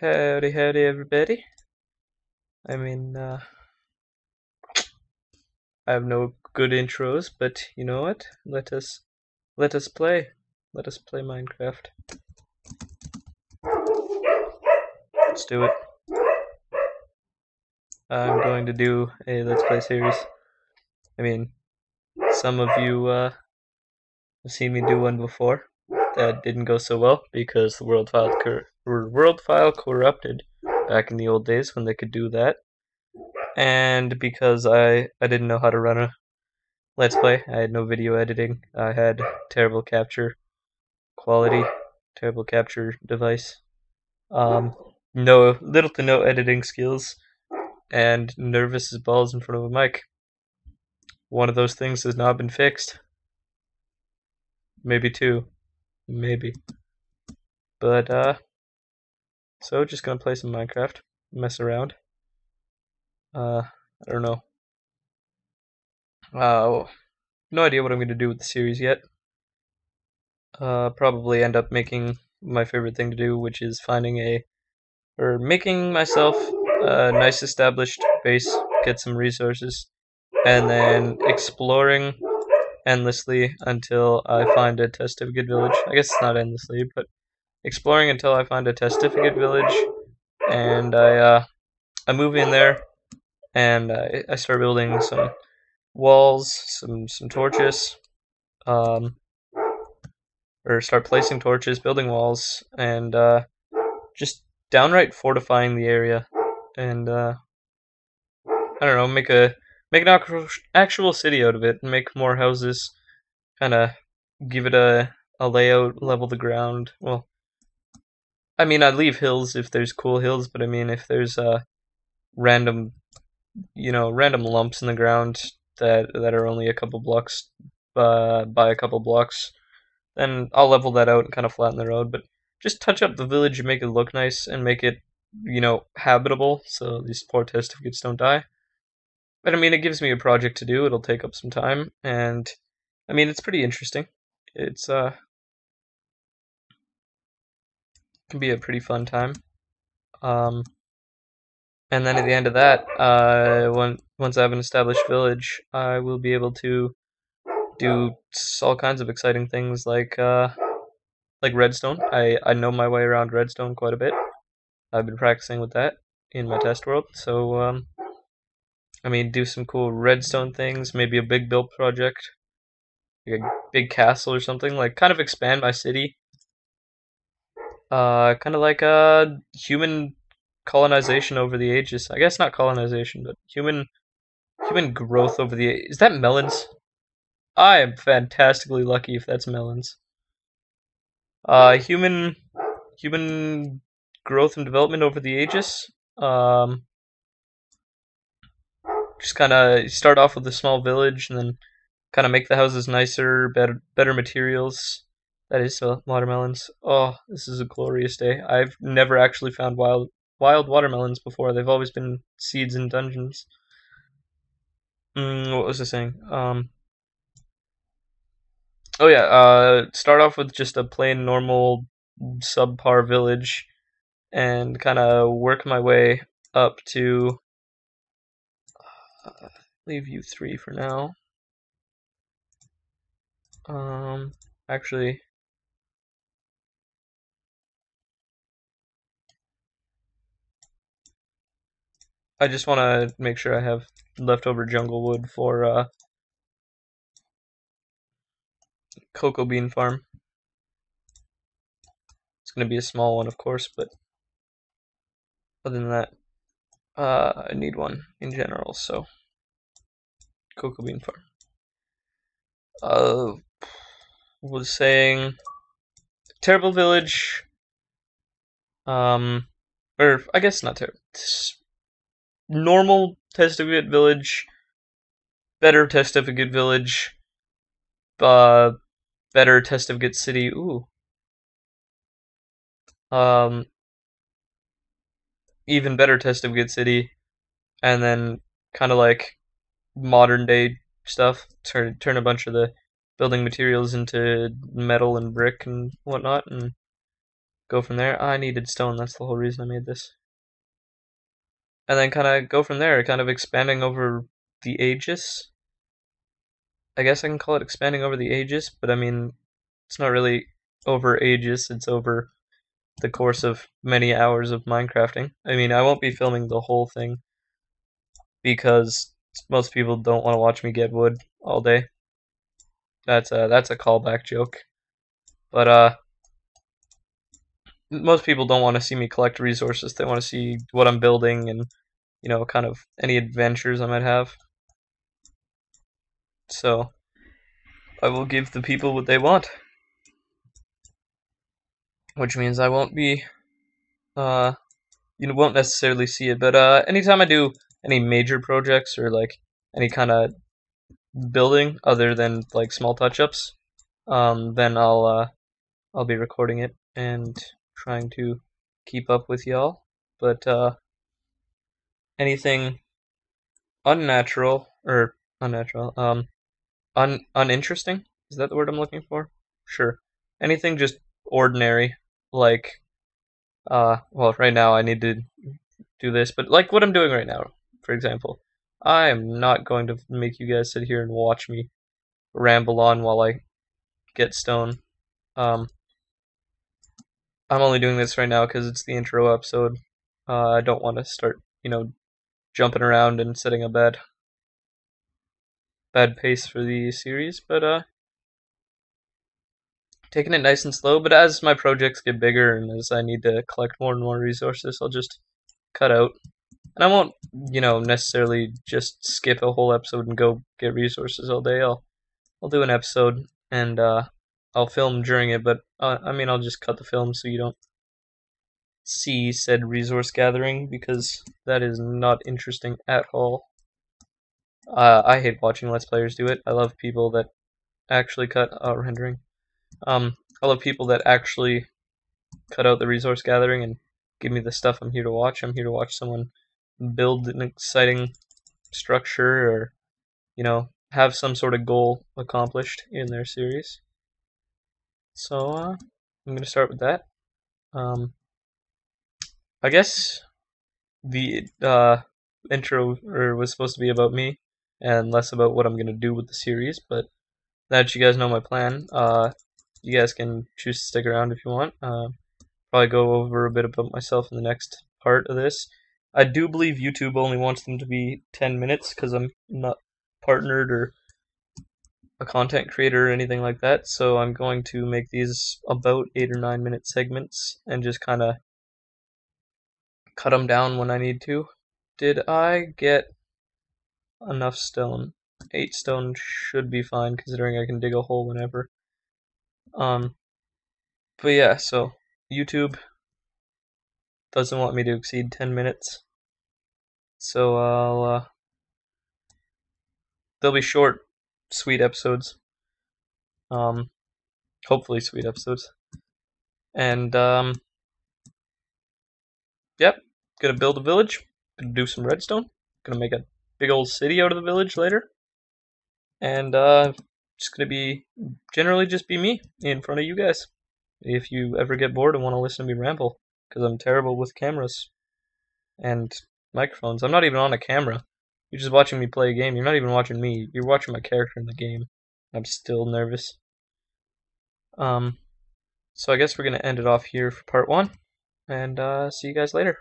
Howdy, howdy, everybody. I mean, uh, I have no good intros, but you know what? Let us, let us play. Let us play Minecraft. Let's do it. I'm going to do a Let's Play series. I mean, some of you uh, have seen me do one before. That didn't go so well because the world file cor- world file corrupted back in the old days when they could do that, and because I I didn't know how to run a Let's Play. I had no video editing. I had terrible capture quality, terrible capture device. Um, no little to no editing skills and nervous as balls in front of a mic. One of those things has not been fixed. Maybe two. Maybe. But, uh, so just gonna play some Minecraft, mess around. Uh, I don't know. Uh, no idea what I'm gonna do with the series yet. Uh, probably end up making my favorite thing to do, which is finding a, or making myself a nice established base, get some resources, and then exploring endlessly until I find a testificate village. I guess it's not endlessly, but exploring until I find a testificate village, and I uh, I move in there, and I, I start building some walls, some some torches, um, or start placing torches, building walls, and uh, just downright fortifying the area and uh, I don't know, make a make an actual, city out of it, and make more houses, kind of give it a a layout, level the ground. Well, I mean, I'd leave hills if there's cool hills, but I mean, if there's uh random, you know, random lumps in the ground that that are only a couple blocks uh, by a couple blocks, then I'll level that out and kind of flatten the road. But just touch up the village and make it look nice and make it you know, habitable, so these poor testificates don't die. But I mean, it gives me a project to do. It'll take up some time, and I mean, it's pretty interesting. It's uh, can be a pretty fun time. Um, and then at the end of that, uh, when once I have an established village, I will be able to do all kinds of exciting things like uh, like redstone. I I know my way around redstone quite a bit. I've been practicing with that in my test world. So, um, I mean, do some cool redstone things, maybe a big build project, like a big castle or something, like kind of expand my city. Uh, kind of like a human colonization over the ages. I guess not colonization, but human human growth over the is that melons? I am fantastically lucky if that's melons. Uh, human human growth and development over the ages. Um, just kind of start off with a small village and then kind of make the houses nicer, better better materials. That is uh, watermelons. Oh, this is a glorious day. I've never actually found wild wild watermelons before. They've always been seeds in dungeons. Mm, what was I saying? Um, oh yeah, uh, start off with just a plain normal subpar village and kind of work my way up to uh, leave you three for now. Um, actually, I just want to make sure I have leftover jungle wood for uh, cocoa bean farm. It's going to be a small one, of course, but other than that, uh, I need one in general, so cocoa bean farm. Uh, was saying terrible village. Um, or I guess not terrible. Normal testificate village, better testificate village, uh, better testificate city. Ooh. Um, even better testificate city, and then kind of like modern day stuff. Turn turn a bunch of the building materials into metal and brick and whatnot, and go from there. I needed stone, that's the whole reason I made this. And then kind of go from there, kind of expanding over the ages. I guess I can call it expanding over the ages, but I mean, it's not really over ages, it's over the course of many hours of Minecrafting. I mean, I won't be filming the whole thing because most people don't want to watch me get wood all day. That's a that's a callback joke. But uh most people don't want to see me collect resources. They want to see what I'm building and you know, kind of any adventures I might have. So I will give the people what they want. Which means I won't be uh you won't necessarily see it, but uh anytime I do any major projects or like any kind of building other than like small touch-ups, um, then I'll uh, I'll be recording it and trying to keep up with y'all. But uh, anything unnatural or unnatural, um, un uninteresting is that the word I'm looking for? Sure. Anything just ordinary, like uh, well, right now I need to do this, but like what I'm doing right now, for example. I am not going to make you guys sit here and watch me ramble on while I get stone. Um, I'm only doing this right now because it's the intro episode. Uh, I don't want to start, you know, jumping around and setting a bad, bad pace for the series. But uh, taking it nice and slow. But as my projects get bigger and as I need to collect more and more resources, I'll just cut out and I won't, you know, necessarily just skip a whole episode and go get resources all day. I'll, I'll do an episode and uh, I'll film during it, but uh, I mean, I'll just cut the film so you don't see said resource gathering because that is not interesting at all. Uh, I hate watching Let's Players do it. I love people that actually cut out rendering. Um, I love people that actually cut out the resource gathering and give me the stuff I'm here to watch. I'm here to watch someone build an exciting structure or you know have some sort of goal accomplished in their series. So uh, I'm going to start with that. Um, I guess the uh, intro was supposed to be about me and less about what I'm going to do with the series. But now that you guys know my plan, uh, you guys can choose to stick around if you want. Uh, probably go over a bit about myself in the next part of this. I do believe YouTube only wants them to be 10 minutes because I'm not partnered or a content creator or anything like that. So I'm going to make these about 8 or 9 minute segments and just kind of cut them down when I need to. Did I get enough stone? 8 stone should be fine considering I can dig a hole whenever. Um, but yeah, so YouTube doesn't want me to exceed 10 minutes. So I'll, uh, they'll be short, sweet episodes. Um, hopefully sweet episodes. And, um, yep, gonna build a village, gonna do some redstone, gonna make a big old city out of the village later. And, uh, just gonna be, generally just be me in front of you guys. If you ever get bored and want to listen to me ramble because I'm terrible with cameras and microphones. I'm not even on a camera. You're just watching me play a game. You're not even watching me. You're watching my character in the game. I'm still nervous. Um, so I guess we're gonna end it off here for part one, and uh, see you guys later.